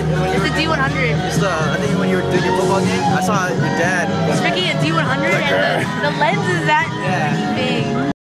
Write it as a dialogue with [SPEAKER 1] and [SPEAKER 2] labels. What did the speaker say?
[SPEAKER 1] It's a D100.
[SPEAKER 2] It's the, I think when you were doing your football game, I saw your dad.
[SPEAKER 1] It's freaking a D100 and the, the lens is that
[SPEAKER 2] Yeah.